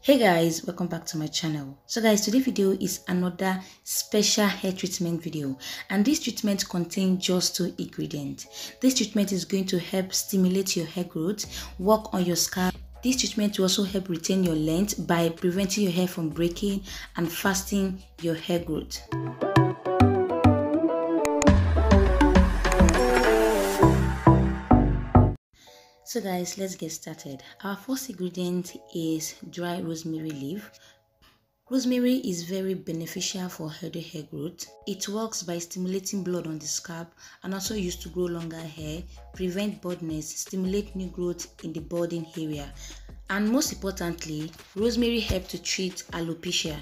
hey guys welcome back to my channel. So guys today's video is another special hair treatment video and this treatment contains just two ingredients. This treatment is going to help stimulate your hair growth work on your scalp. This treatment will also help retain your length by preventing your hair from breaking and fasting your hair growth So guys, let's get started. Our first ingredient is dry rosemary leaf. Rosemary is very beneficial for healthy hair growth. It works by stimulating blood on the scalp and also used to grow longer hair, prevent baldness, stimulate new growth in the balding area. And most importantly, rosemary helps to treat alopecia.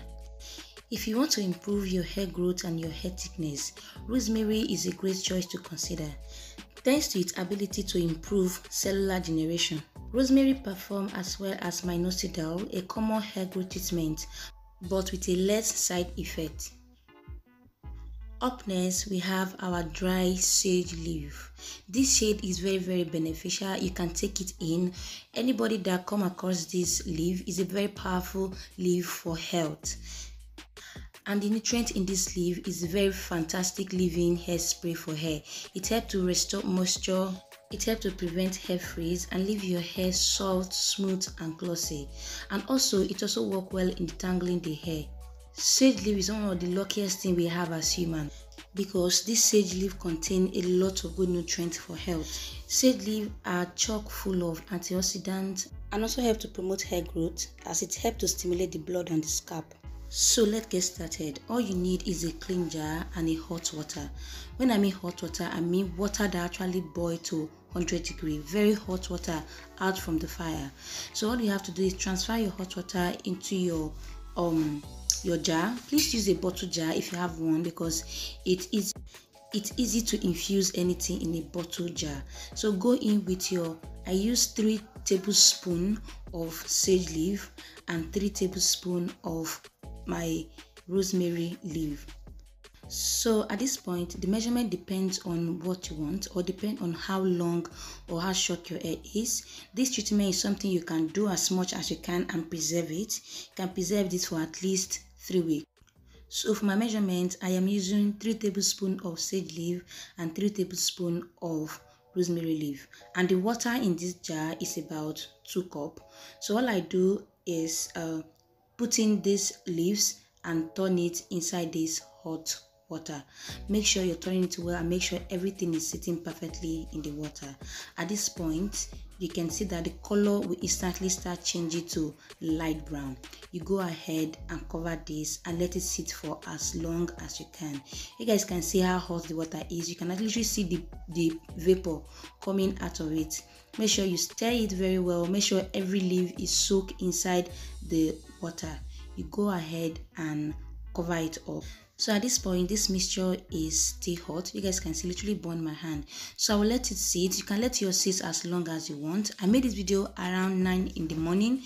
If you want to improve your hair growth and your hair thickness, rosemary is a great choice to consider. Thanks to its ability to improve cellular generation, rosemary performs as well as minoxidil, a common hair growth treatment, but with a less side effect. Up next, we have our dry sage leaf. This shade is very very beneficial. You can take it in. Anybody that come across this leaf is a very powerful leaf for health and the nutrient in this leaf is very fantastic living hairspray for hair it helps to restore moisture it helps to prevent hair freeze and leave your hair soft smooth and glossy and also it also works well in detangling the hair sage leaf is one of the luckiest thing we have as human because this sage leaf contains a lot of good nutrients for health. Sage leaf are chock full of antioxidants and also help to promote hair growth as it helps to stimulate the blood on the scalp. So let's get started. All you need is a clean jar and a hot water. When I mean hot water, I mean water that actually boil to 100 degree, very hot water out from the fire. So all you have to do is transfer your hot water into your um your jar. Please use a bottle jar if you have one because it is it's easy to infuse anything in a bottle jar. So go in with your I use 3 tablespoon of sage leaf and 3 tablespoon of my rosemary leaf. So at this point the measurement depends on what you want or depend on how long or how short your hair is. This treatment is something you can do as much as you can and preserve it. You can preserve this for at least three weeks. So for my measurement i am using three tablespoons of sage leaf and three tablespoons of rosemary leaf. And the water in this jar is about two cup. So all i do is uh, put in these leaves and turn it inside this hot water. Make sure you're turning it well and make sure everything is sitting perfectly in the water. At this point you can see that the color will instantly start changing to light brown you go ahead and cover this and let it sit for as long as you can. You guys can see how hot the water is. You can actually see the the vapor coming out of it. Make sure you stir it very well. Make sure every leaf is soaked inside the water. You go ahead and cover it up so at this point this mixture is still hot. You guys can see literally burn my hand. So i will let it sit. You can let your sit as long as you want. I made this video around 9 in the morning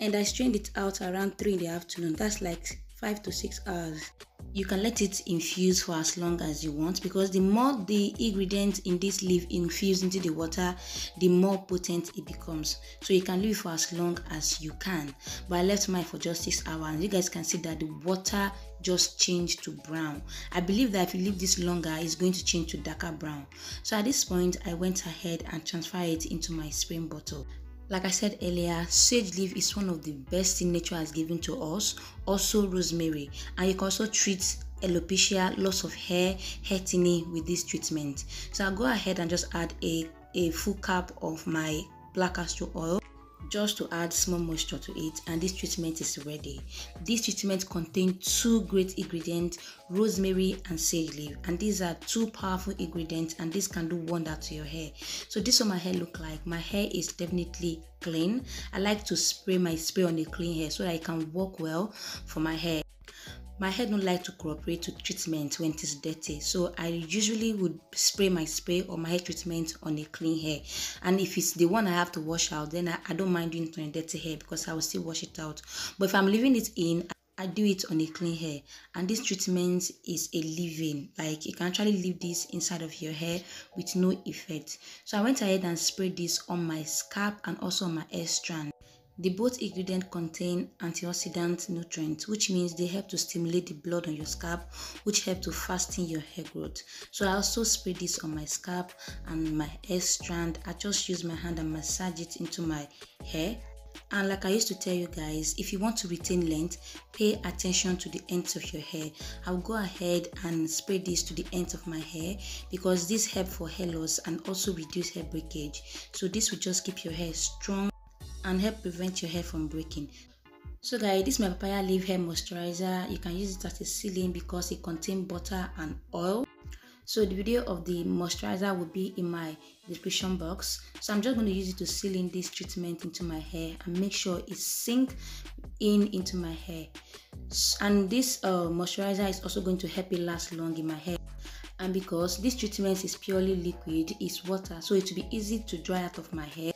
and i strained it out around 3 in the afternoon. That's like 5 to 6 hours you can let it infuse for as long as you want because the more the ingredients in this leaf infuse into the water the more potent it becomes. So you can leave it for as long as you can. But i left mine for just six hours you guys can see that the water just changed to brown. I believe that if you leave this longer it's going to change to darker brown. So at this point i went ahead and transferred it into my spring bottle like I said earlier, sage leaf is one of the best thing nature has given to us. Also rosemary, and you can also treat alopecia, loss of hair, hair thinning with this treatment. So I'll go ahead and just add a, a full cup of my black castor oil just to add small moisture to it and this treatment is ready. This treatment contains two great ingredients rosemary and sage leaf and these are two powerful ingredients and this can do wonder to your hair. So this is what my hair look like. My hair is definitely clean. I like to spray my spray on the clean hair so that it can work well for my hair my hair don't like to cooperate with treatment when it is dirty so i usually would spray my spray or my hair treatment on a clean hair. And if it's the one i have to wash out then i, I don't mind doing it on a dirty hair because i will still wash it out. But if i'm leaving it in I do it on a clean hair. And this treatment is a leave-in. Like you can actually leave this inside of your hair with no effect. So I went ahead and sprayed this on my scalp and also on my hair strand The both ingredients contain antioxidant nutrients, which means they help to stimulate the blood on your scalp, which help to fasten your hair growth. So I also spray this on my scalp and my hair strand. I just use my hand and massage it into my hair and like I used to tell you guys, if you want to retain length, pay attention to the ends of your hair. I'll go ahead and spray this to the ends of my hair because this help for hair loss and also reduce hair breakage. So this will just keep your hair strong and help prevent your hair from breaking. So guys, this is my papaya leaf hair moisturizer. You can use it as a sealing because it contains butter and oil. So the video of the moisturizer will be in my description box. So I'm just going to use it to seal in this treatment into my hair and make sure it sink in into my hair. And this uh, moisturizer is also going to help it last long in my hair and because this treatment is purely liquid it's water so it will be easy to dry out of my hair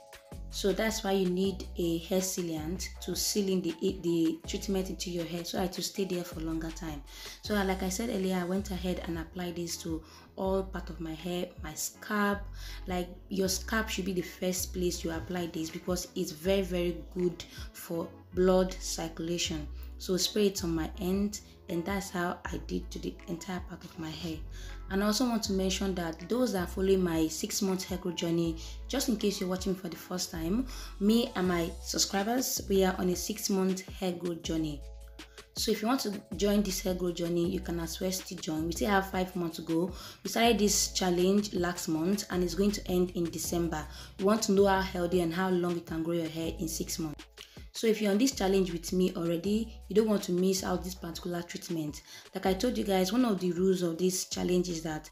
so that's why you need a hair sealant to seal in the the treatment into your hair so it to stay there for longer time. So like i said earlier i went ahead and applied this to all part of my hair my scalp. Like your scalp should be the first place you apply this because it's very very good for blood circulation so spray it on my end and that's how i did to the entire part of my hair and i also want to mention that those that are following my six month hair growth journey just in case you're watching for the first time me and my subscribers we are on a six month hair growth journey so if you want to join this hair growth journey, you can as well still join. We still have five months to go. We started this challenge last month and it's going to end in December. You want to know how healthy and how long you can grow your hair in six months. So if you're on this challenge with me already, you don't want to miss out this particular treatment. Like I told you guys, one of the rules of this challenge is that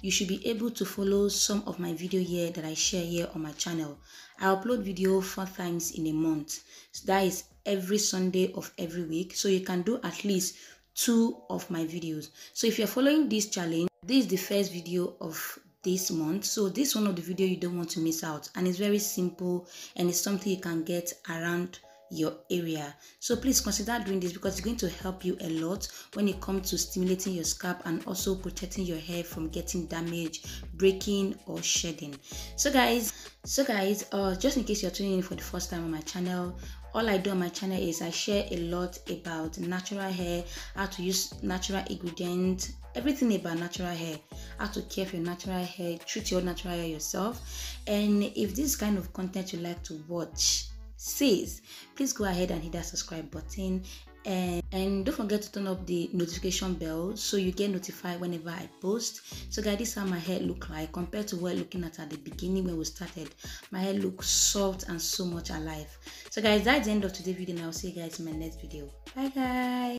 you should be able to follow some of my video here that I share here on my channel. I upload video four times in a month. So that is every Sunday of every week. So you can do at least two of my videos. So if you're following this challenge, this is the first video of this month so this one of the video you don't want to miss out and it's very simple and it's something you can get around your area. So please consider doing this because it's going to help you a lot when it comes to stimulating your scalp and also protecting your hair from getting damaged breaking or shedding. So guys so guys uh just in case you're tuning in for the first time on my channel all i do on my channel is i share a lot about natural hair how to use natural ingredients everything about natural hair how to care for your natural hair treat your natural hair yourself. And if this kind of content you like to watch says, please go ahead and hit that subscribe button and, and don't forget to turn up the notification bell so you get notified whenever I post. So guys, this is how my hair look like compared to what looking at at the beginning when we started. My hair looks soft and so much alive. So guys, that's the end of today's video and I'll see you guys in my next video. Bye guys.